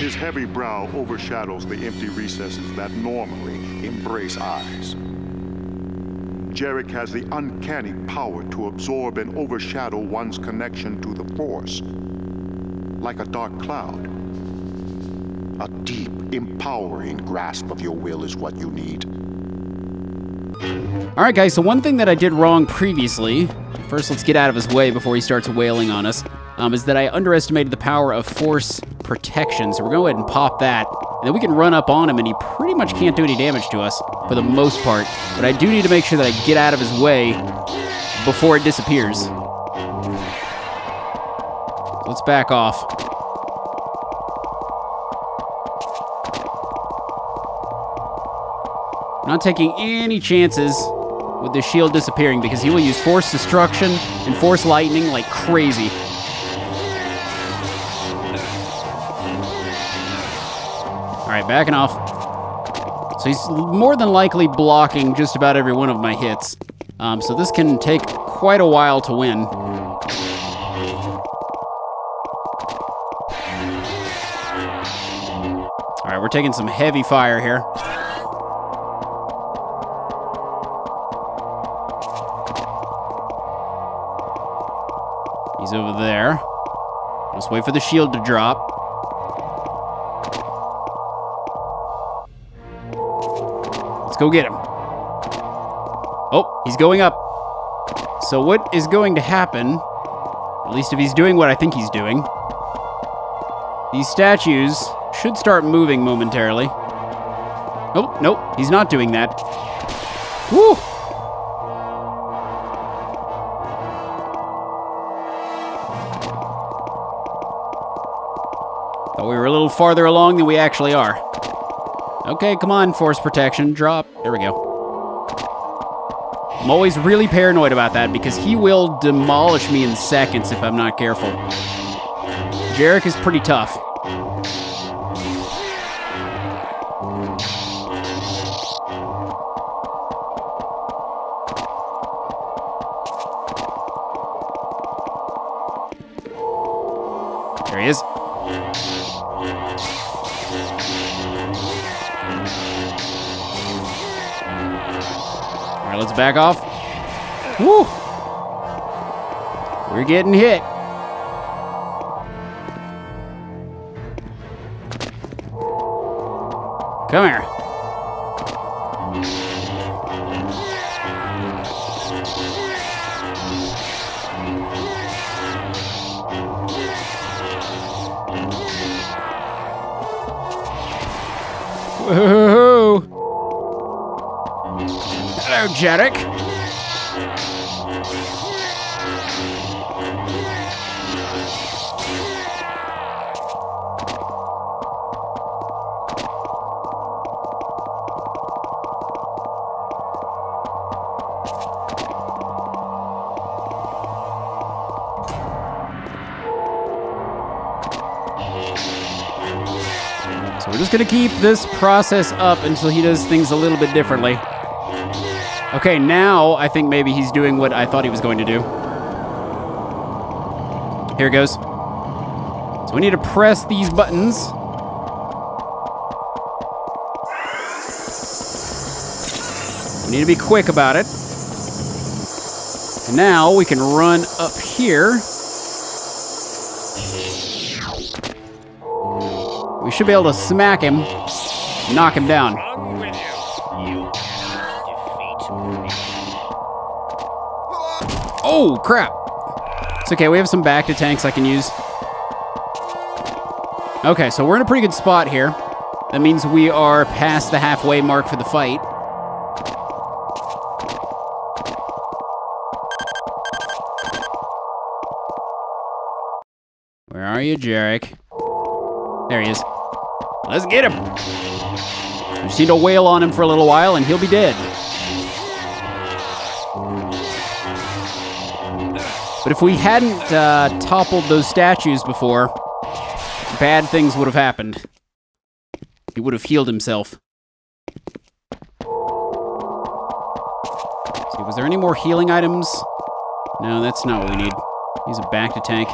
His heavy brow overshadows the empty recesses that normally embrace eyes. Jerec has the uncanny power to absorb and overshadow one's connection to the Force. Like a dark cloud. A deep, empowering grasp of your will is what you need. All right, guys, so one thing that I did wrong previously, first let's get out of his way before he starts wailing on us, um, is that I underestimated the power of force protection. So we're going to go ahead and pop that, and then we can run up on him, and he pretty much can't do any damage to us for the most part. But I do need to make sure that I get out of his way before it disappears. Let's back off. not taking any chances with the shield disappearing because he will use force destruction and force lightning like crazy. Right, backing off. So he's more than likely blocking just about every one of my hits. Um, so this can take quite a while to win. All right, we're taking some heavy fire here. He's over there. Let's wait for the shield to drop. Go get him. Oh, he's going up. So what is going to happen, at least if he's doing what I think he's doing, these statues should start moving momentarily. Oh, nope, he's not doing that. Woo! Thought we were a little farther along than we actually are. Okay, come on, force protection, drop. There we go. I'm always really paranoid about that because he will demolish me in seconds if I'm not careful. Jerec is pretty tough. There he is. Let's back off. Woo! We're getting hit. Come here. Jerec. So we're just gonna keep this process up until he does things a little bit differently. Okay, now I think maybe he's doing what I thought he was going to do. Here it goes. So we need to press these buttons. We need to be quick about it. And now we can run up here. We should be able to smack him, knock him down. Oh, crap. It's okay, we have some bacta tanks I can use. Okay, so we're in a pretty good spot here. That means we are past the halfway mark for the fight. Where are you, Jerec? There he is. Let's get him. We just need to wail on him for a little while and he'll be dead. But if we hadn't uh, toppled those statues before, bad things would have happened. He would have healed himself. See, was there any more healing items? No, that's not what we need. He's a bacta tank.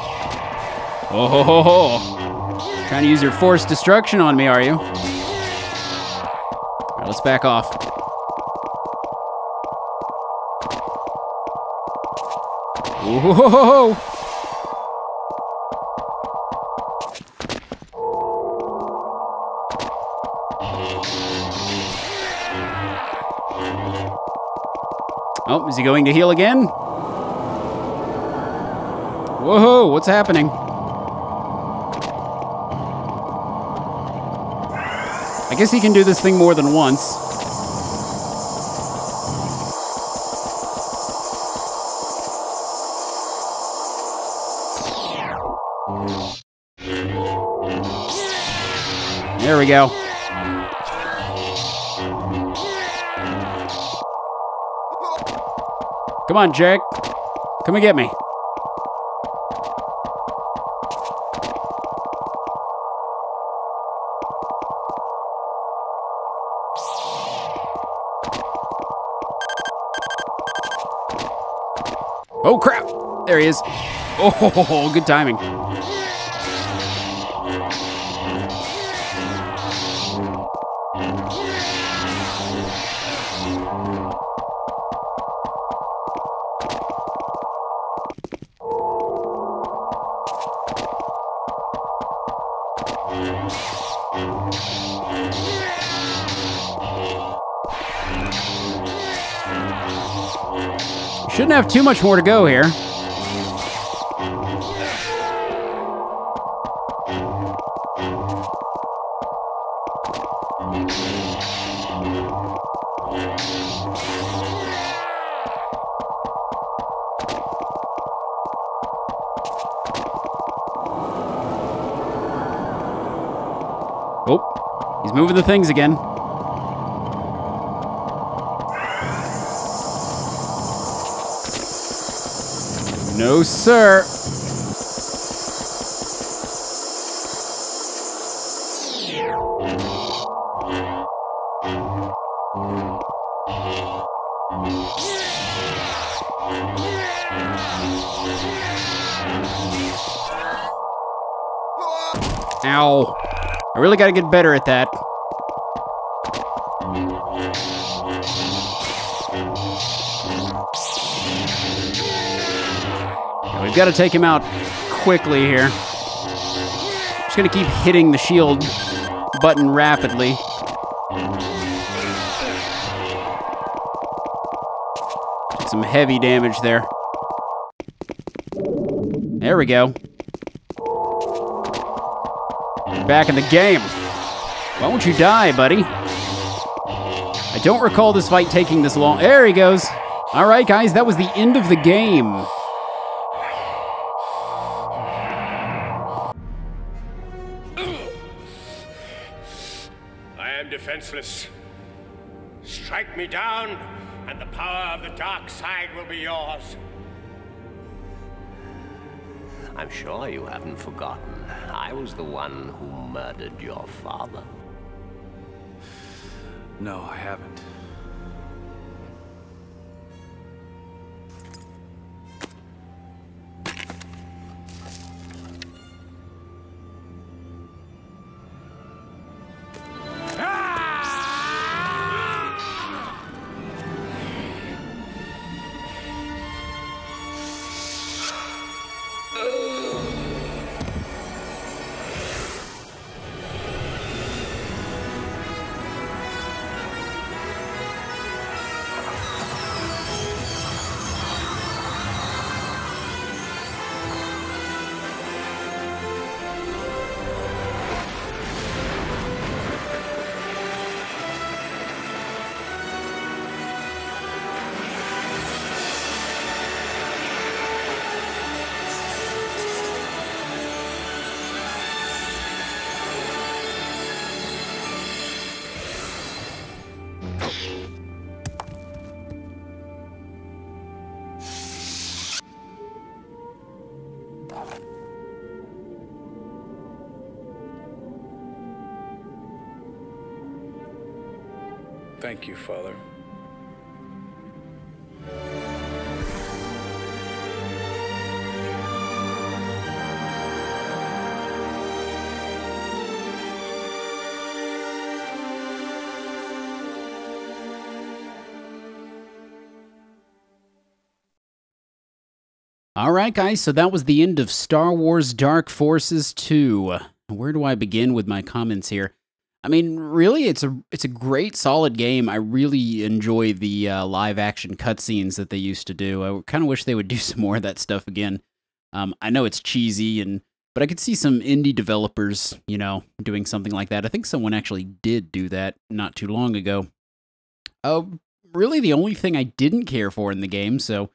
Oh ho ho ho! Trying to use your force destruction on me, are you? All right, let's back off. Whoa! Oh, is he going to heal again? Whoa, what's happening? I guess he can do this thing more than once. There we go. Come on, Jake. Come and get me. Oh, crap. There he is. Oh, good timing. Shouldn't have too much more to go here. Oh, he's moving the things again. No, sir. Ow. I really gotta get better at that. Got to take him out quickly here. Just gonna keep hitting the shield button rapidly. Took some heavy damage there. There we go. Back in the game. Why won't you die, buddy? I don't recall this fight taking this long. There he goes. All right, guys, that was the end of the game. Am defenseless. Strike me down, and the power of the dark side will be yours. I'm sure you haven't forgotten. I was the one who murdered your father. No, I haven't. Thank you, Father. All right, guys, so that was the end of Star Wars Dark Forces 2. Where do I begin with my comments here? I mean, really, it's a it's a great, solid game. I really enjoy the uh, live action cutscenes that they used to do. I kind of wish they would do some more of that stuff again. Um, I know it's cheesy, and but I could see some indie developers, you know, doing something like that. I think someone actually did do that not too long ago. Uh, really, the only thing I didn't care for in the game, so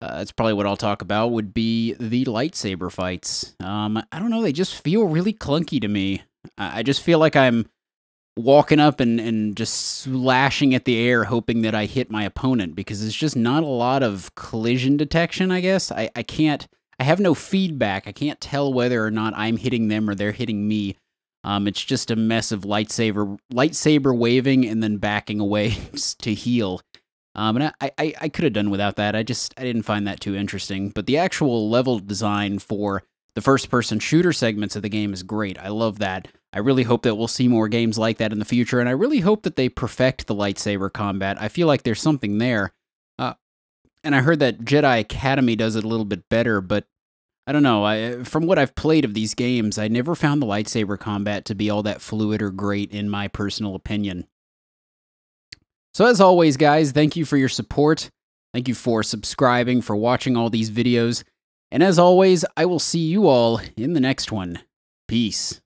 uh, that's probably what I'll talk about, would be the lightsaber fights. Um, I don't know, they just feel really clunky to me. I, I just feel like I'm walking up and, and just slashing at the air hoping that I hit my opponent because there's just not a lot of collision detection, I guess. I, I can't I have no feedback. I can't tell whether or not I'm hitting them or they're hitting me. Um, it's just a mess of lightsaber lightsaber waving and then backing away to heal. Um, and I, I, I could have done without that. I just I didn't find that too interesting. But the actual level design for the first person shooter segments of the game is great. I love that. I really hope that we'll see more games like that in the future, and I really hope that they perfect the lightsaber combat. I feel like there's something there. Uh, and I heard that Jedi Academy does it a little bit better, but I don't know. I, from what I've played of these games, I never found the lightsaber combat to be all that fluid or great, in my personal opinion. So, as always, guys, thank you for your support. Thank you for subscribing, for watching all these videos. And as always, I will see you all in the next one. Peace.